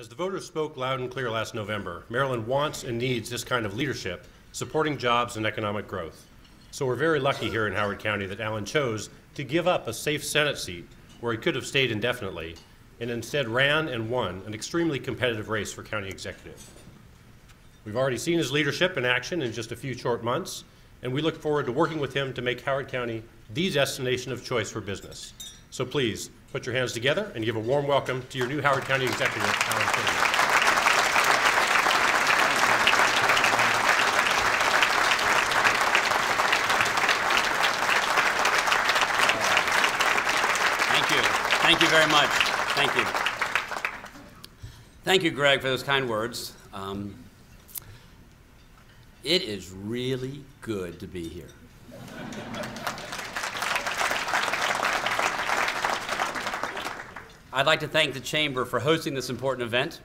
As the voters spoke loud and clear last November, Maryland wants and needs this kind of leadership, supporting jobs and economic growth. So we're very lucky here in Howard County that Allan chose to give up a safe Senate seat where he could have stayed indefinitely and instead ran and won an extremely competitive race for county executive. We've already seen his leadership in action in just a few short months, and we look forward to working with him to make Howard County the destination of choice for business. So please, put your hands together and give a warm welcome to your new Howard County Executive, Allan you. Thank you very much. Thank you. Thank you, Greg, for those kind words. Um, it is really good to be here. I'd like to thank the Chamber for hosting this important event.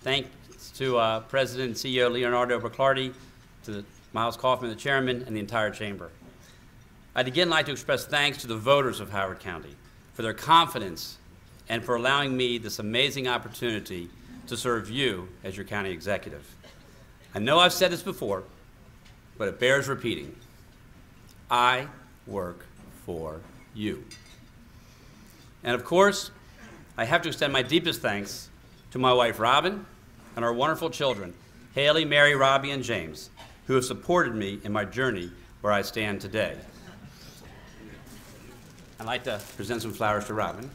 Thanks to uh, President and CEO Leonardo McClarty, to Miles Kaufman, the Chairman, and the entire Chamber. I'd again like to express thanks to the voters of Howard County for their confidence and for allowing me this amazing opportunity to serve you as your county executive. I know I've said this before, but it bears repeating. I work for you. And of course, I have to extend my deepest thanks to my wife, Robin, and our wonderful children, Haley, Mary, Robbie, and James, who have supported me in my journey where I stand today. I'd like to present some flowers to Robin.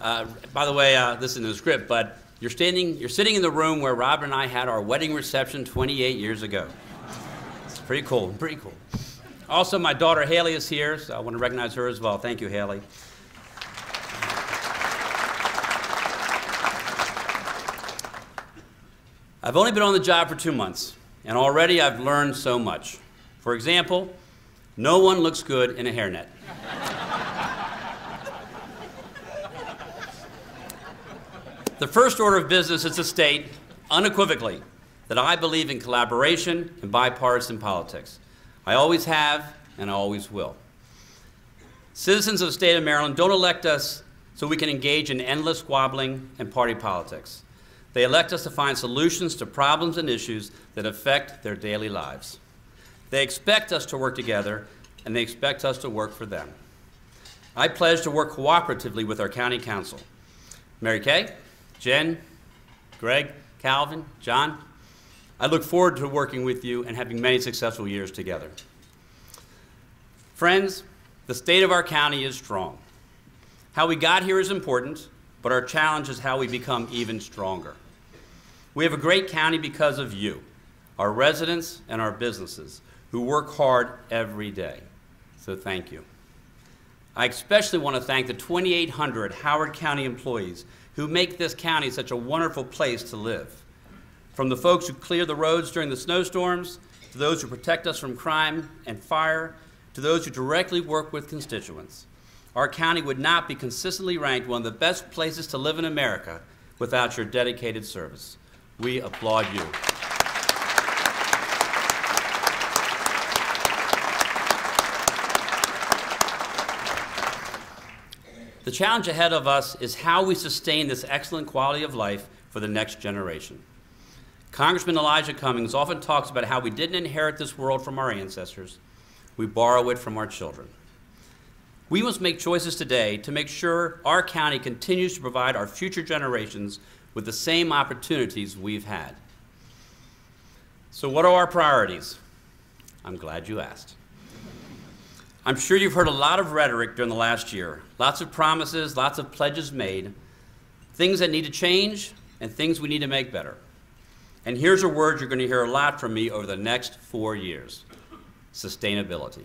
Uh, by the way, uh, this is in the script, but you're standing, you're sitting in the room where Robin and I had our wedding reception 28 years ago. It's pretty cool, pretty cool. Also, my daughter Haley is here, so I want to recognize her as well. Thank you, Haley. I've only been on the job for two months, and already I've learned so much. For example, no one looks good in a hairnet. the first order of business is to state unequivocally that I believe in collaboration and bipartisan politics. I always have, and I always will. Citizens of the state of Maryland don't elect us so we can engage in endless squabbling and party politics. They elect us to find solutions to problems and issues that affect their daily lives. They expect us to work together, and they expect us to work for them. I pledge to work cooperatively with our county council. Mary Kay, Jen, Greg, Calvin, Jon, I look forward to working with you and having many successful years together. Friends, the state of our county is strong. How we got here is important, but our challenge is how we become even stronger. We have a great county because of you, our residents and our businesses, who work hard every day. So thank you. I especially want to thank the 2,800 Howard County employees who make this county such a wonderful place to live. From the folks who clear the roads during the snowstorms, to those who protect us from crime and fire, to those who directly work with constituents. Our county would not be consistently ranked one of the best places to live in America without your dedicated service. We applaud you. The challenge ahead of us is how we sustain this excellent quality of life for the next generation. Congressman Elijah Cummings often talks about how we didn't inherit this world from our ancestors, we borrow it from our children. We must make choices today to make sure our county continues to provide our future generations with the same opportunities we've had. So, what are our priorities? I'm glad you asked. I'm sure you've heard a lot of rhetoric during the last year, lots of promises, lots of pledges made, things that need to change, and things we need to make better. And here's a word you're going to hear a lot from me over the next four years sustainability.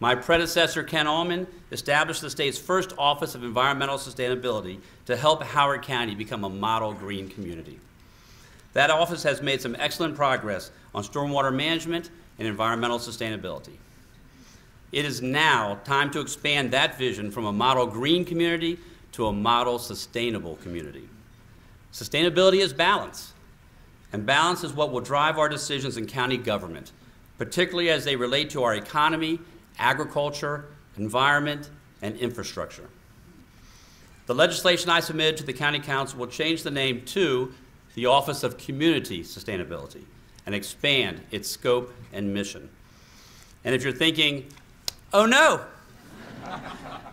My predecessor, Ken Ulman, established the state's first Office of Environmental Sustainability to help Howard County become a model green community. That office has made some excellent progress on stormwater management and environmental sustainability. It is now time to expand that vision from a model green community to a model sustainable community. Sustainability is balance. And balance is what will drive our decisions in county government, particularly as they relate to our economy agriculture, environment, and infrastructure. The legislation I submitted to the County Council will change the name to the Office of Community Sustainability and expand its scope and mission. And if you're thinking, oh no,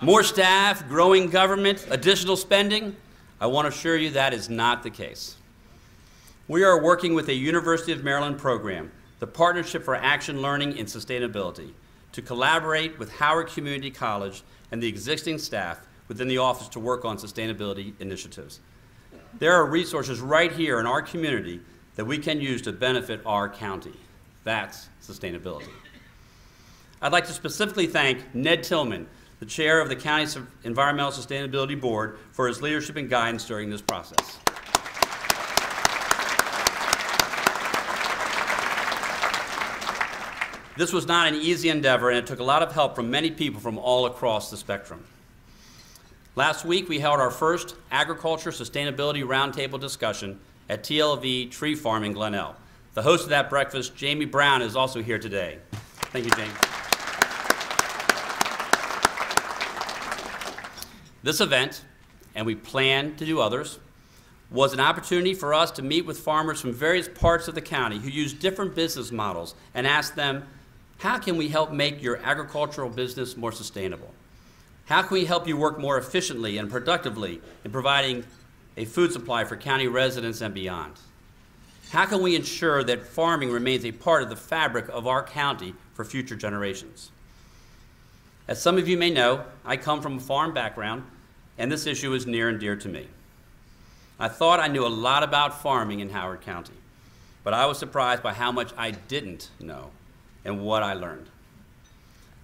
more staff, growing government, additional spending, I want to assure you that is not the case. We are working with a University of Maryland program, the Partnership for Action Learning and Sustainability, to collaborate with Howard Community College and the existing staff within the office to work on sustainability initiatives. There are resources right here in our community that we can use to benefit our county. That's sustainability. I'd like to specifically thank Ned Tillman, the chair of the County's Environmental Sustainability Board, for his leadership and guidance during this process. This was not an easy endeavor, and it took a lot of help from many people from all across the spectrum. Last week, we held our first agriculture sustainability roundtable discussion at TLV Tree Farm in Glenelg. The host of that breakfast, Jamie Brown, is also here today. Thank you, Jamie. This event, and we plan to do others, was an opportunity for us to meet with farmers from various parts of the county who use different business models and ask them, how can we help make your agricultural business more sustainable? How can we help you work more efficiently and productively in providing a food supply for county residents and beyond? How can we ensure that farming remains a part of the fabric of our county for future generations? As some of you may know, I come from a farm background, and this issue is near and dear to me. I thought I knew a lot about farming in Howard County, but I was surprised by how much I didn't know and what I learned.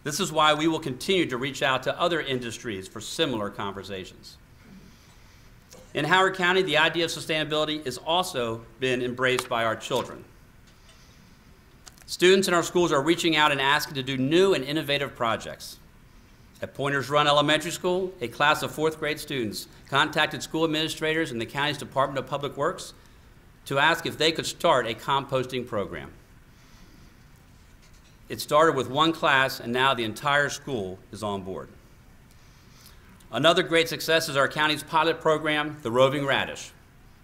This is why we will continue to reach out to other industries for similar conversations. In Howard County, the idea of sustainability has also been embraced by our children. Students in our schools are reaching out and asking to do new and innovative projects. At Pointers Run Elementary School, a class of fourth grade students contacted school administrators and the county's Department of Public Works to ask if they could start a composting program. It started with one class, and now the entire school is on board. Another great success is our county's pilot program, the Roving Radish.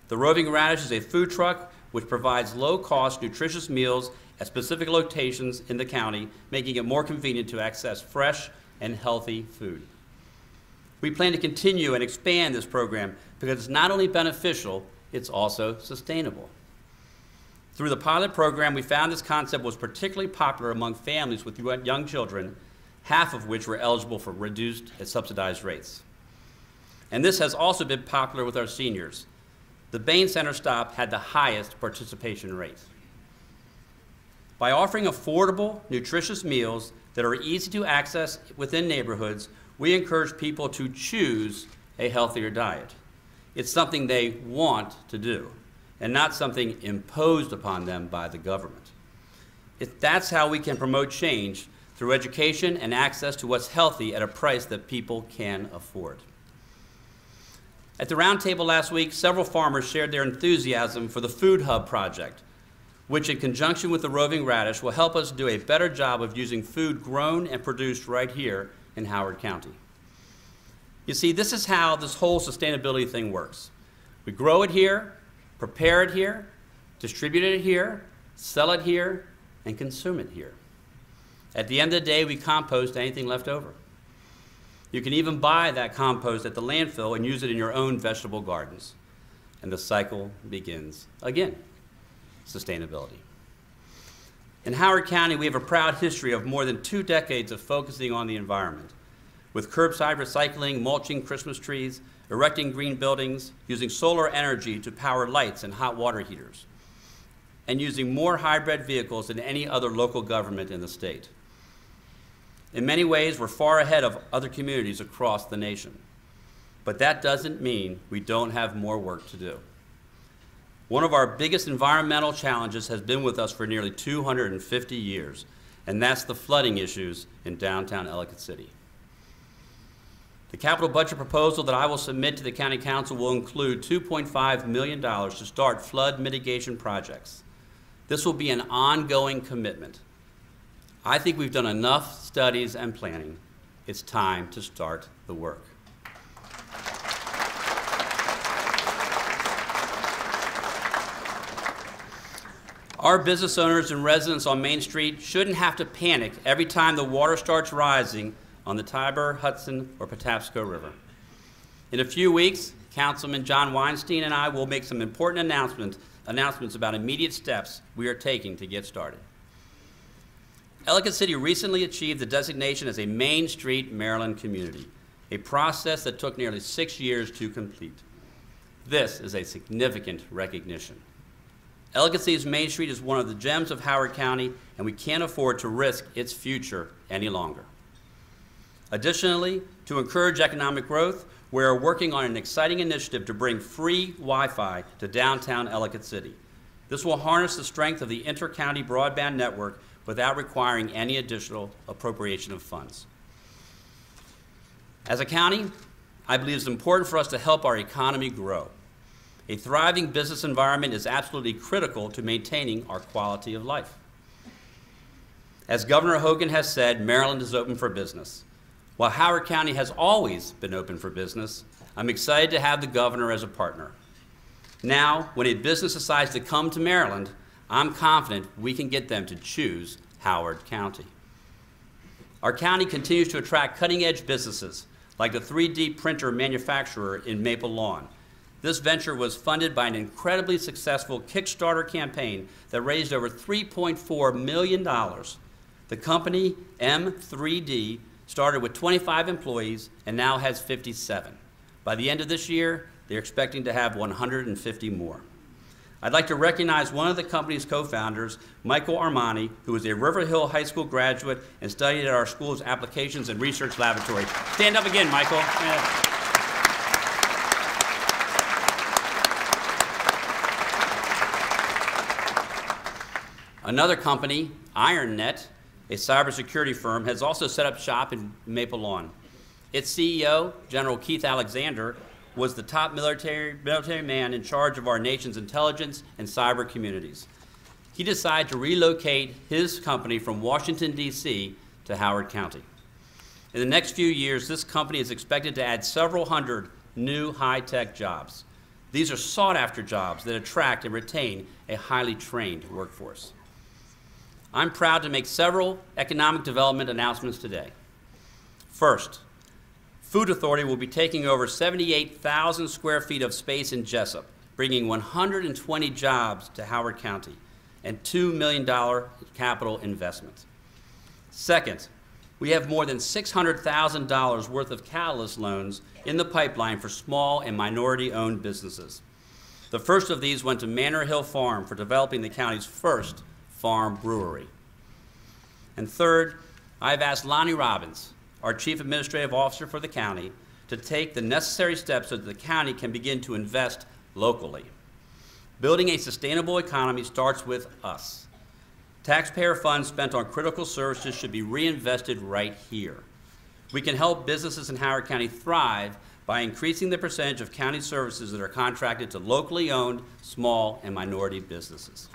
The Roving Radish is a food truck which provides low-cost, nutritious meals at specific locations in the county, making it more convenient to access fresh and healthy food. We plan to continue and expand this program because it's not only beneficial, it's also sustainable. Through the pilot program, we found this concept was particularly popular among families with young children, half of which were eligible for reduced and subsidized rates. And this has also been popular with our seniors. The Bain Center stop had the highest participation rate. By offering affordable, nutritious meals that are easy to access within neighborhoods, we encourage people to choose a healthier diet. It's something they want to do and not something imposed upon them by the government. If that's how we can promote change through education and access to what's healthy at a price that people can afford. At the roundtable last week, several farmers shared their enthusiasm for the Food Hub project, which in conjunction with the roving radish will help us do a better job of using food grown and produced right here in Howard County. You see, this is how this whole sustainability thing works. We grow it here, prepare it here, distribute it here, sell it here, and consume it here. At the end of the day, we compost anything left over. You can even buy that compost at the landfill and use it in your own vegetable gardens. And the cycle begins again sustainability. In Howard County, we have a proud history of more than two decades of focusing on the environment, with curbside recycling, mulching Christmas trees, erecting green buildings, using solar energy to power lights and hot water heaters, and using more hybrid vehicles than any other local government in the state. In many ways, we're far ahead of other communities across the nation. But that doesn't mean we don't have more work to do. One of our biggest environmental challenges has been with us for nearly 250 years, and that's the flooding issues in downtown Ellicott City. The capital budget proposal that I will submit to the County Council will include $2.5 million to start flood mitigation projects. This will be an ongoing commitment. I think we've done enough studies and planning. It's time to start the work. Our business owners and residents on Main Street shouldn't have to panic every time the water starts rising on the Tiber, Hudson, or Patapsco River. In a few weeks, Councilman Jon Weinstein and I will make some important announcements, announcements about immediate steps we are taking to get started. Ellicott City recently achieved the designation as a Main Street Maryland community, a process that took nearly six years to complete. This is a significant recognition. Ellicott City's Main Street is one of the gems of Howard County, and we can't afford to risk its future any longer. Additionally, to encourage economic growth, we are working on an exciting initiative to bring free Wi-Fi to downtown Ellicott City. This will harness the strength of the inter-county broadband network without requiring any additional appropriation of funds. As a county, I believe it's important for us to help our economy grow. A thriving business environment is absolutely critical to maintaining our quality of life. As Governor Hogan has said, Maryland is open for business. While Howard County has always been open for business, I'm excited to have the governor as a partner. Now, when a business decides to come to Maryland, I'm confident we can get them to choose Howard County. Our county continues to attract cutting edge businesses like the 3D printer manufacturer in Maple Lawn, this venture was funded by an incredibly successful Kickstarter campaign that raised over $3.4 million. The company, M3D, started with 25 employees and now has 57. By the end of this year, they're expecting to have 150 more. I'd like to recognize one of the company's co-founders, Michael Armani, who is a River Hill High School graduate and studied at our school's applications and research laboratory. Stand up again, Michael. Another company, IronNet, a cybersecurity firm, has also set up shop in Maple Lawn. Its CEO, General Keith Alexander, was the top military, military man in charge of our nation's intelligence and cyber communities. He decided to relocate his company from Washington, D.C. to Howard County. In the next few years, this company is expected to add several hundred new high-tech jobs. These are sought-after jobs that attract and retain a highly trained workforce. I'm proud to make several economic development announcements today. First, Food Authority will be taking over 78,000 square feet of space in Jessup, bringing 120 jobs to Howard County and $2 million capital investment. Second, we have more than $600,000 worth of catalyst loans in the pipeline for small and minority-owned businesses. The first of these went to Manor Hill Farm for developing the county's first Farm Brewery. And third, I've asked Lonnie Robbins, our Chief Administrative Officer for the county, to take the necessary steps so that the county can begin to invest locally. Building a sustainable economy starts with us. Taxpayer funds spent on critical services should be reinvested right here. We can help businesses in Howard County thrive by increasing the percentage of county services that are contracted to locally owned small and minority businesses.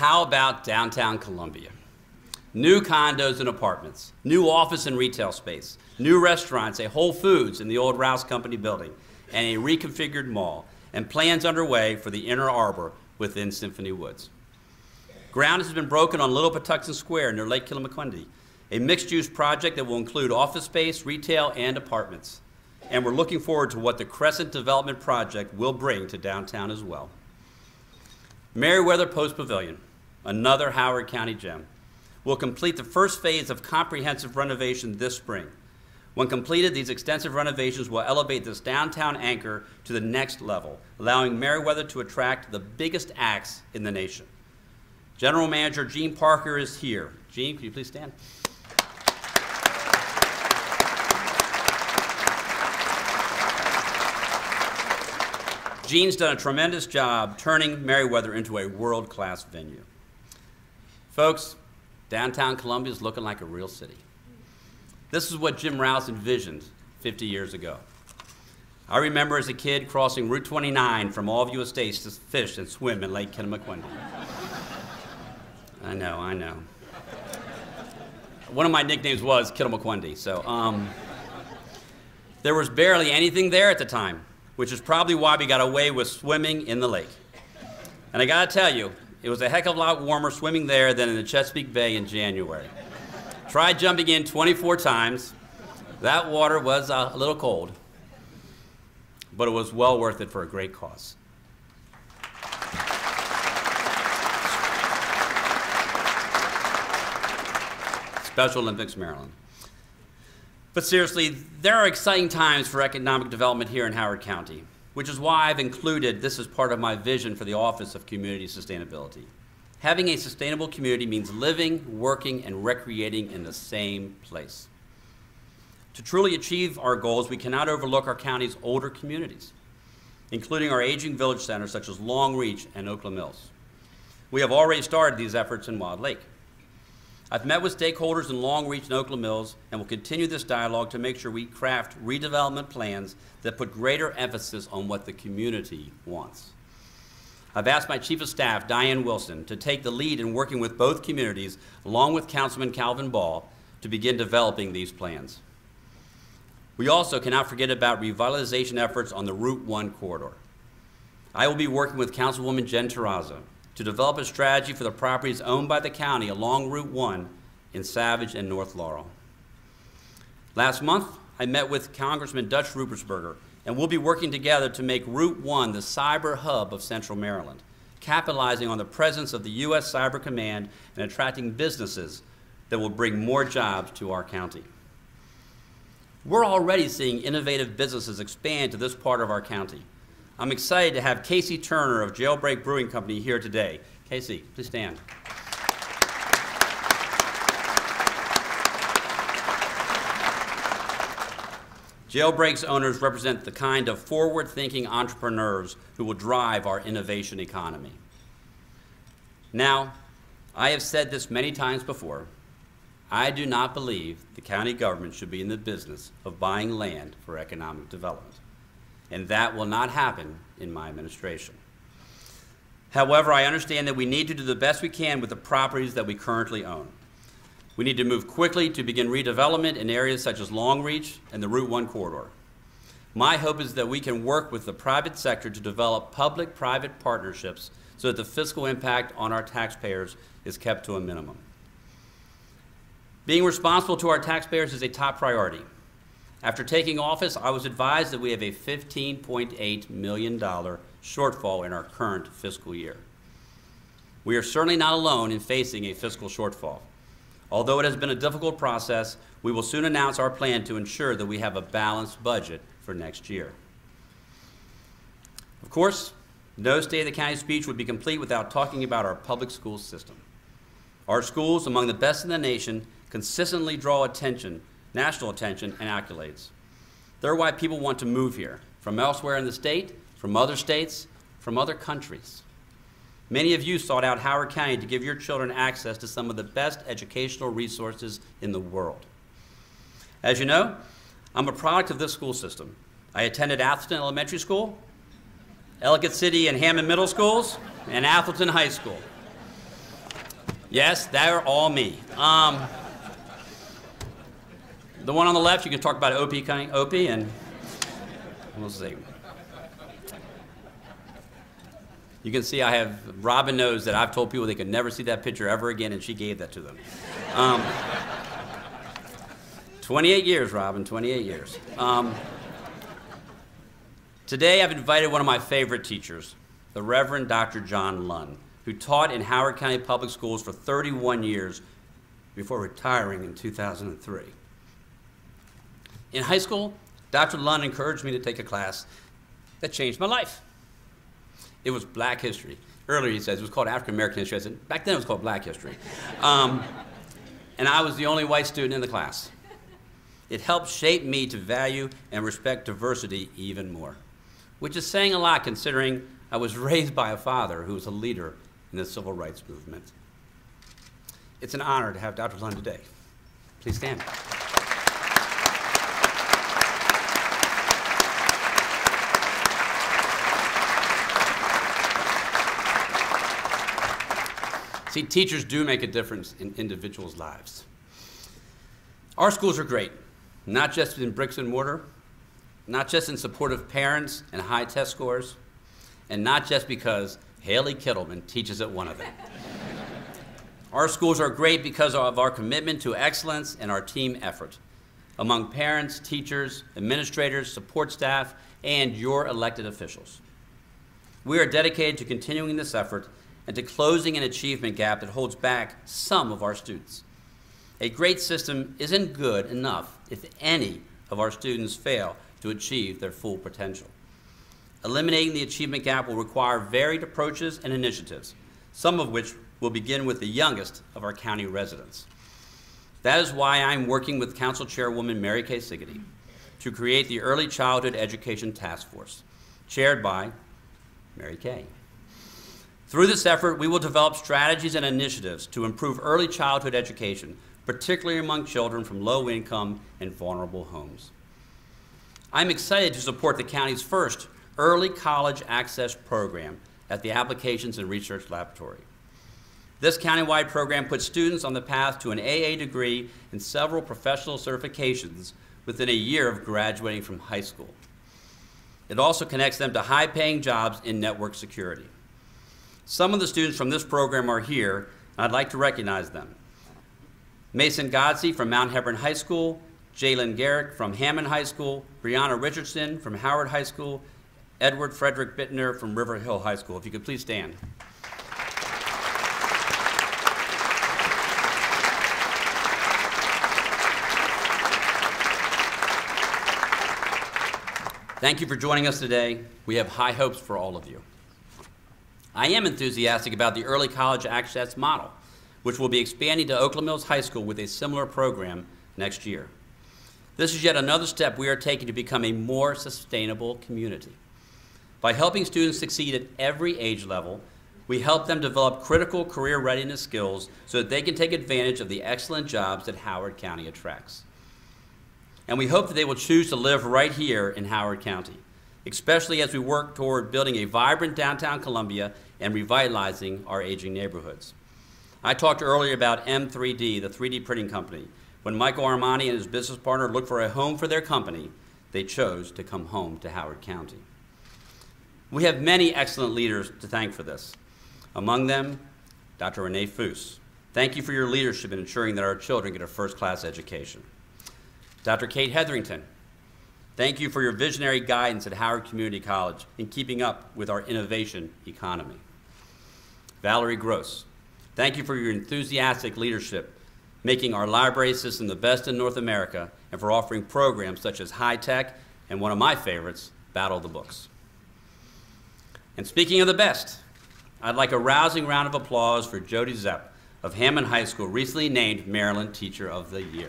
How about downtown Columbia? New condos and apartments, new office and retail space, new restaurants, a Whole Foods in the old Rouse Company building, and a reconfigured mall, and plans underway for the Inner Arbor within Symphony Woods. Ground has been broken on Little Patuxent Square near Lake Kittamaqundi, a mixed-use project that will include office space, retail, and apartments. And we're looking forward to what the Crescent Development Project will bring to downtown as well. Merriweather Post Pavilion another Howard County gem. We'll complete the first phase of comprehensive renovation this spring. When completed, these extensive renovations will elevate this downtown anchor to the next level, allowing Merriweather to attract the biggest acts in the nation. General Manager Gene Parker is here. Gene, could you please stand? Gene's done a tremendous job turning Merriweather into a world-class venue. Folks, downtown Columbia is looking like a real city. This is what Jim Rouse envisioned 50 years ago. I remember as a kid crossing Route 29 from All Allview Estates to fish and swim in Lake Kittamaqundi. I know, I know. One of my nicknames was Kittamaqundi, so um, there was barely anything there at the time, which is probably why we got away with swimming in the lake. And I gotta tell you, it was a heck of a lot warmer swimming there than in the Chesapeake Bay in January. Tried jumping in 24 times. That water was uh, a little cold, but it was well worth it for a great cause. Special Olympics, Maryland. But seriously, there are exciting times for economic development here in Howard County, which is why I've included this as part of my vision for the Office of Community Sustainability. Having a sustainable community means living, working, and recreating in the same place. To truly achieve our goals, we cannot overlook our county's older communities, including our aging village centers such as Long Reach and Oakland Mills. We have already started these efforts in Wild Lake. I've met with stakeholders in Long Reach and Oakland Mills and will continue this dialogue to make sure we craft redevelopment plans that put greater emphasis on what the community wants. I've asked my Chief of Staff, Diane Wilson, to take the lead in working with both communities, along with Councilman Calvin Ball, to begin developing these plans. We also cannot forget about revitalization efforts on the Route 1 corridor. I will be working with Councilwoman Jen Terrasa to develop a strategy for the properties owned by the county along Route 1 in Savage and North Laurel. Last month, I met with Congressman Dutch Ruppersberger, and we'll be working together to make Route 1 the cyber hub of Central Maryland, capitalizing on the presence of the U.S. Cyber Command and attracting businesses that will bring more jobs to our county. We're already seeing innovative businesses expand to this part of our county. I'm excited to have Casey Turner of Jailbreak Brewing Company here today. Casey, please stand. Jailbreak's owners represent the kind of forward thinking entrepreneurs who will drive our innovation economy. Now, I have said this many times before. I do not believe the county government should be in the business of buying land for economic development and that will not happen in my administration. However, I understand that we need to do the best we can with the properties that we currently own. We need to move quickly to begin redevelopment in areas such as Long Reach and the Route 1 corridor. My hope is that we can work with the private sector to develop public private partnerships so that the fiscal impact on our taxpayers is kept to a minimum. Being responsible to our taxpayers is a top priority. After taking office, I was advised that we have a $15.8 million shortfall in our current fiscal year. We are certainly not alone in facing a fiscal shortfall. Although it has been a difficult process, we will soon announce our plan to ensure that we have a balanced budget for next year. Of course, no State of the County speech would be complete without talking about our public school system. Our schools, among the best in the nation, consistently draw attention national attention, and accolades. They're why people want to move here, from elsewhere in the state, from other states, from other countries. Many of you sought out Howard County to give your children access to some of the best educational resources in the world. As you know, I'm a product of this school system. I attended Atholton Elementary School, Ellicott City and Hammond Middle Schools, and Atholton High School. Yes, they're all me. Um, the one on the left, you can talk about Opie Opie, and we'll see. You can see I have, Robin knows that I've told people they could never see that picture ever again, and she gave that to them. Um, 28 years, Robin, 28 years. Um, today I've invited one of my favorite teachers, the Reverend Dr. John Lunn, who taught in Howard County Public Schools for 31 years before retiring in 2003. In high school, Dr. Lunn encouraged me to take a class that changed my life. It was black history. Earlier, he says it was called African American history. I said, back then it was called black history. Um, and I was the only white student in the class. It helped shape me to value and respect diversity even more, which is saying a lot considering I was raised by a father who was a leader in the civil rights movement. It's an honor to have Dr. Lunn today. Please stand. See, teachers do make a difference in individuals' lives. Our schools are great, not just in bricks and mortar, not just in supportive parents and high test scores, and not just because Haley Kittleman teaches at one of them. our schools are great because of our commitment to excellence and our team effort among parents, teachers, administrators, support staff, and your elected officials. We are dedicated to continuing this effort and to closing an achievement gap that holds back some of our students. A great system isn't good enough if any of our students fail to achieve their full potential. Eliminating the achievement gap will require varied approaches and initiatives, some of which will begin with the youngest of our county residents. That is why I'm working with Council Chairwoman Mary Kay Sigaty to create the Early Childhood Education Task Force, chaired by Mary Kay. Through this effort, we will develop strategies and initiatives to improve early childhood education, particularly among children from low income and vulnerable homes. I'm excited to support the county's first early college access program at the Applications and Research Laboratory. This countywide program puts students on the path to an AA degree and several professional certifications within a year of graduating from high school. It also connects them to high paying jobs in network security. Some of the students from this program are here, and I'd like to recognize them. Mason Godsey from Mount Hebron High School, Jalen Garrick from Hammond High School, Brianna Richardson from Howard High School, Edward Frederick Bittner from River Hill High School. If you could please stand. Thank you for joining us today. We have high hopes for all of you. I am enthusiastic about the early college access model, which will be expanding to Oakland Mills High School with a similar program next year. This is yet another step we are taking to become a more sustainable community. By helping students succeed at every age level, we help them develop critical career readiness skills so that they can take advantage of the excellent jobs that Howard County attracts and we hope that they will choose to live right here in Howard County, especially as we work toward building a vibrant downtown Columbia and revitalizing our aging neighborhoods. I talked earlier about M3D, the 3D printing company. When Michael Armani and his business partner looked for a home for their company, they chose to come home to Howard County. We have many excellent leaders to thank for this. Among them, Dr. Renee Foose. Thank you for your leadership in ensuring that our children get a first class education. Dr. Kate Hetherington, thank you for your visionary guidance at Howard Community College in keeping up with our innovation economy. Valerie Gross, thank you for your enthusiastic leadership, making our library system the best in North America, and for offering programs such as High Tech and one of my favorites, Battle of the Books. And speaking of the best, I'd like a rousing round of applause for Jody Zepp of Hammond High School, recently named Maryland Teacher of the Year.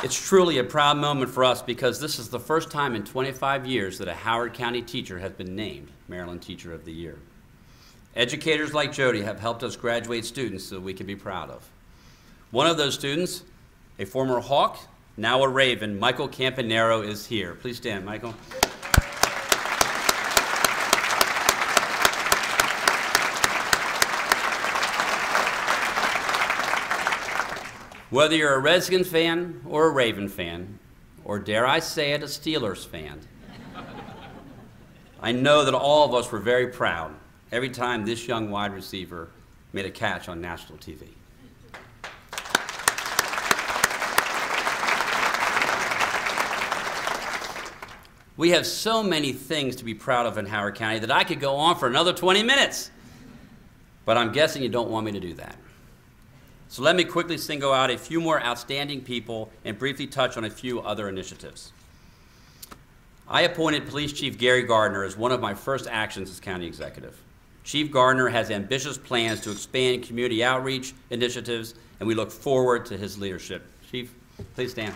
It's truly a proud moment for us because this is the first time in 25 years that a Howard County teacher has been named Maryland Teacher of the Year. Educators like Jody have helped us graduate students that we can be proud of. One of those students, a former Hawk, now a Raven, Michael Campanaro is here. Please stand, Michael. Whether you're a Redskins fan or a Raven fan, or dare I say it, a Steelers fan, I know that all of us were very proud every time this young wide receiver made a catch on national TV. We have so many things to be proud of in Howard County that I could go on for another 20 minutes. But I'm guessing you don't want me to do that. So let me quickly single out a few more outstanding people and briefly touch on a few other initiatives. I appointed Police Chief Gary Gardner as one of my first actions as county executive. Chief Gardner has ambitious plans to expand community outreach initiatives, and we look forward to his leadership. Chief, please stand.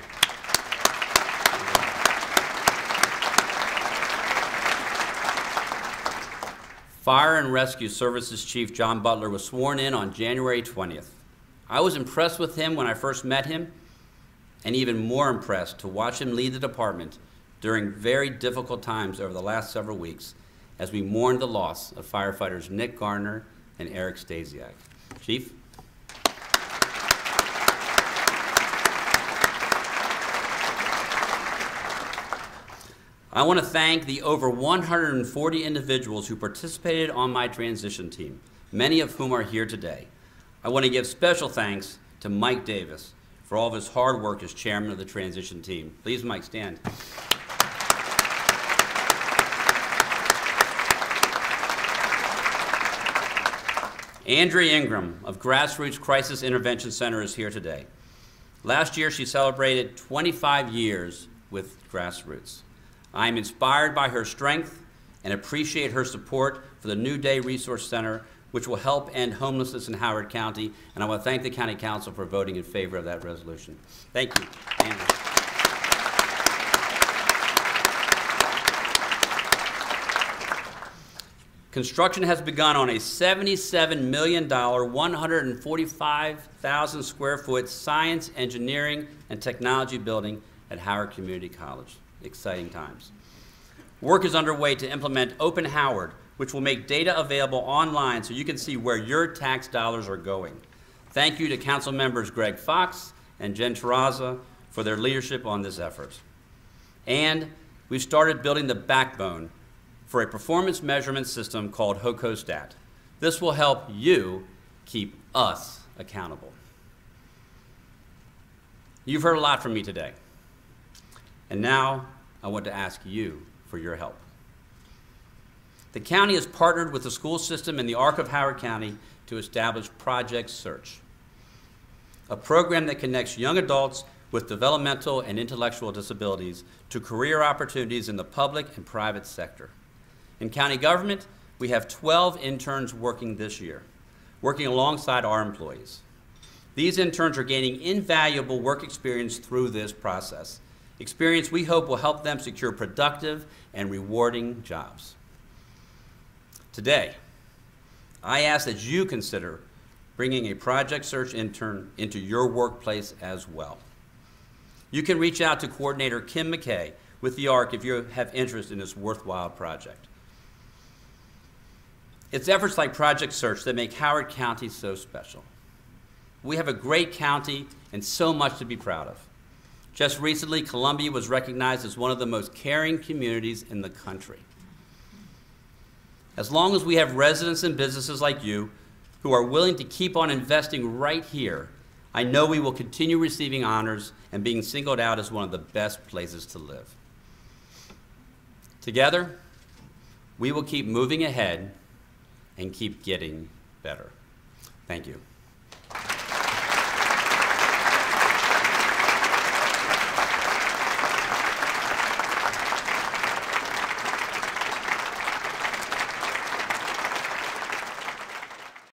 Fire and Rescue Services Chief John Butler was sworn in on January 20th. I was impressed with him when I first met him, and even more impressed to watch him lead the department during very difficult times over the last several weeks as we mourned the loss of firefighters Nick Garner and Eric Stasiak. Chief? I want to thank the over 140 individuals who participated on my transition team, many of whom are here today. I want to give special thanks to Mike Davis for all of his hard work as chairman of the transition team. Please, Mike, stand. Andrea Ingram of Grassroots Crisis Intervention Center is here today. Last year, she celebrated 25 years with Grassroots. I am inspired by her strength and appreciate her support for the New Day Resource Center, which will help end homelessness in Howard County. And I want to thank the County Council for voting in favor of that resolution. Thank you, Andrea. Construction has begun on a $77 million, 145,000 square foot science, engineering, and technology building at Howard Community College. Exciting times. Work is underway to implement Open Howard, which will make data available online so you can see where your tax dollars are going. Thank you to Council members Greg Fox and Jen Terrasa for their leadership on this effort. And we've started building the backbone for a performance measurement system called HOCOSTAT. This will help you keep us accountable. You've heard a lot from me today. And now I want to ask you for your help. The county has partnered with the school system and the Arc of Howard County to establish Project Search, a program that connects young adults with developmental and intellectual disabilities to career opportunities in the public and private sector. In county government, we have 12 interns working this year, working alongside our employees. These interns are gaining invaluable work experience through this process, experience we hope will help them secure productive and rewarding jobs. Today, I ask that you consider bringing a Project Search intern into your workplace as well. You can reach out to Coordinator Kim McKay with the ARC if you have interest in this worthwhile project. It's efforts like Project Search that make Howard County so special. We have a great county and so much to be proud of. Just recently, Columbia was recognized as one of the most caring communities in the country. As long as we have residents and businesses like you who are willing to keep on investing right here, I know we will continue receiving honors and being singled out as one of the best places to live. Together, we will keep moving ahead and keep getting better. Thank you.